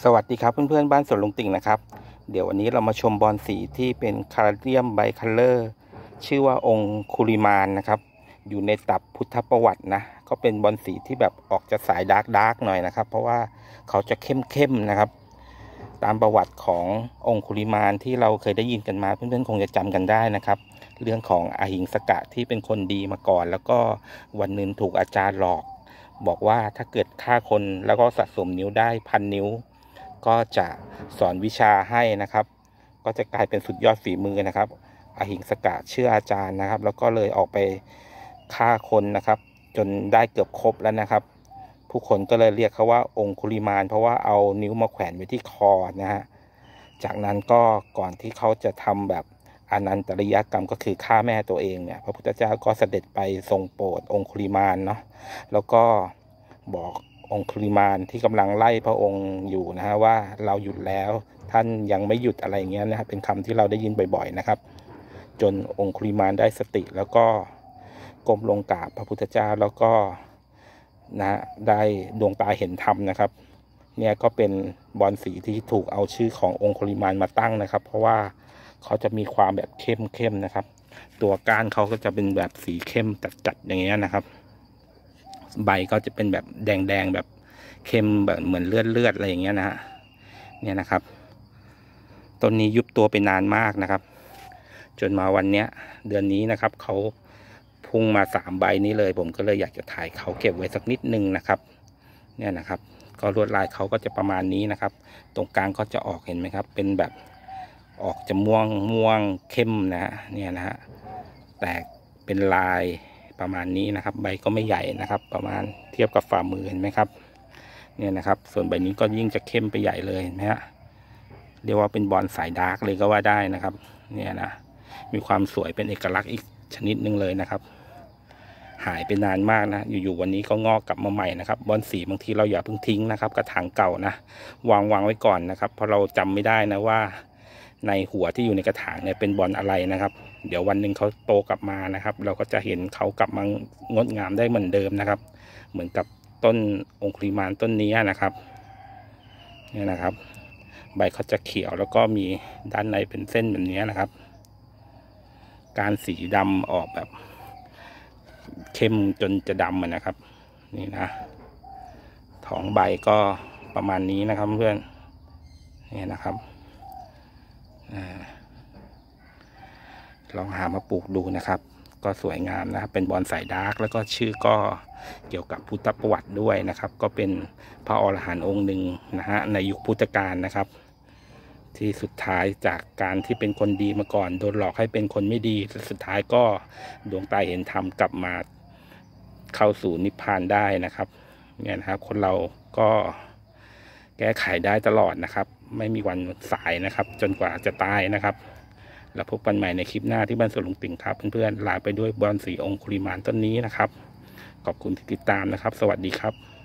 สวัสดีครับเพื่อนๆบ้านสวนลุงติ่งนะครับ เดี๋ยววันนี้เรามาชมบอนสีที่เป็น Caladium bicolor ชื่อว่าองคุลีมาลนะครับ อยู่ในตับพุทธประวัตินะ ก็เป็นบอนสีที่แบบออกจะสาย dark dark หน่อยนะครับ เพราะว่าเขาจะเข้มๆนะครับ ตามประวัติขององค์คุริมานที่เราเคยได้ยินกันมาเพื่อนๆคงจะจำกันได้นะครับ เรื่องของอาหิงสกะที่เป็นคนดีมาก่อน แล้วก็วันหนึ่งถูกอาจารย์หลอก บอกว่าถ้าเกิดฆ่าคนแล้วก็สะสมนิ้วได้พันนิ้ว ก็จะสอนวิชาให้นะครับ ก็จะกลายเป็นสุดยอดฝีมือนะครับ อหิงสกะเชื่ออาจารย์นะครับ แล้วก็เลยออกไปฆ่าคนนะครับ จนได้เกือบครบแล้วนะครับ ผู้คนก็เลยเรียกเขาว่าองคุลิมาน เพราะว่าเอานิ้วมาแขวนไว้ที่คอนะฮะจากนั้นก็ก่อนที่เขาจะทำแบบอนันตริยกรรมก็คือฆ่าแม่ตัวเองเนี่ยพระพุทธเจ้าก็เสด็จไปทรงโปรดองคุลิมานเนาะแล้วก็บอก องคุลิมานที่กำลังไล่พระองค์อยู่นะฮะว่าเราหยุดแล้วท่านยังไม่หยุดอะไรเงี้ยนะครับเป็นคำที่เราได้ยินบ่อยๆนะครับ จนองคุลิมานได้สติแล้วก็ก้มลงกราบพระพุทธเจ้าแล้วก็นะได้ดวงตาเห็นธรรมนะครับ เนี่ยก็เป็นบอลสีที่ถูกเอาชื่อขององคุลิมานมาตั้งนะครับ เพราะว่าเขาจะมีความแบบเข้มๆนะครับ ตัวก้านเขาก็จะเป็นแบบสีเข้มจัดๆอย่างเงี้ยนะครับ ใบก็จะเป็นแบบแดงๆแบบเข้มแบบเหมือนเลือดเลือดอะไรอย่างเงี้ยนะฮะเนี่ยนะครับต้นนี้ยุบตัวไปนานมากนะครับ จนมาวันเนี้ย เดือนนี้นะครับเขาพุ่งมาสามใบนี้เลย ผมก็เลยอยากจะถ่ายเขาเก็บไว้สักนิดนึงนะครับ เนี่ยนะครับ ก็ลวดลายเขาก็จะประมาณนี้นะครับ ตรงกลางก็จะออกเห็นไหมครับ เป็นแบบออกจะม่วงม่วงเข้มนะฮะเนี่ยนะฮะแตกเป็นลาย ประมาณนี้นะครับ ใบก็ไม่ใหญ่นะครับ ประมาณเทียบกับฝ่ามือเห็นไหมครับ เนี่ยนะครับ ส่วนใบนี้ก็ยิ่งจะเข้มไปใหญ่เลยเห็นไหมฮะเรียกว่าเป็นบอลสายดาร์กเลยก็ว่าได้นะครับ เนี่ยนะมีความสวยเป็นเอกลักษณ์อีกชนิดหนึ่งเลยนะครับ หายไปนานมากนะ อยู่ๆวันนี้ก็งอกกลับมาใหม่นะครับ บอลสีบางทีเราอย่าเพิ่งทิ้งนะครับ กระถางเก่านะ วางวางไว้ก่อนนะครับ เพราะเราจำไม่ได้นะว่า ในหัวที่อยู่ในกระถางเนี่ยเป็นบอลอะไรนะครับ เดี๋ยววันหนึ่งเขาโตกลับมานะครับ เราก็จะเห็นเขากลับมางดงามได้เหมือนเดิมนะครับ เหมือนกับต้นองคุลิมานต้นนี้นะครับเนี่ยนะครับ ใบเขาจะเขียวแล้วก็มีด้านในเป็นเส้นแบบนี้นะครับ การสีดำออกแบบเข้มจนจะดำนะครับ นี่นะท้องใบก็ประมาณนี้นะครับเพื่อนนี่นะครับ ลองหามาปลูกดูนะครับ ก็สวยงามนะครับ เป็นบอนสายดาร์กแล้วก็ชื่อก็เกี่ยวกับพุทธประวัติด้วยนะครับ ก็เป็นพระอรหันต์องค์หนึ่งนะฮะในยุคพุทธกาลนะครับ ที่สุดท้ายจากการที่เป็นคนดีมาก่อน โดนหลอกให้เป็นคนไม่ดีสุดท้ายก็ดวงตาเห็นธรรมกลับมาเข้าสู่นิพพานได้นะครับเนี่ยนะครับคนเราก็แก้ไขได้ตลอดนะครับ ไม่มีวันสายนะครับ จนกว่าจะตายนะครับ แล้วพบกันใหม่ในคลิปหน้าที่บ้านสวนลุงติ่งครับเพื่อนๆลาไปด้วยบอลสีองคุริมานต้นนี้นะครับ ขอบคุณที่ติดตามนะครับ สวัสดีครับ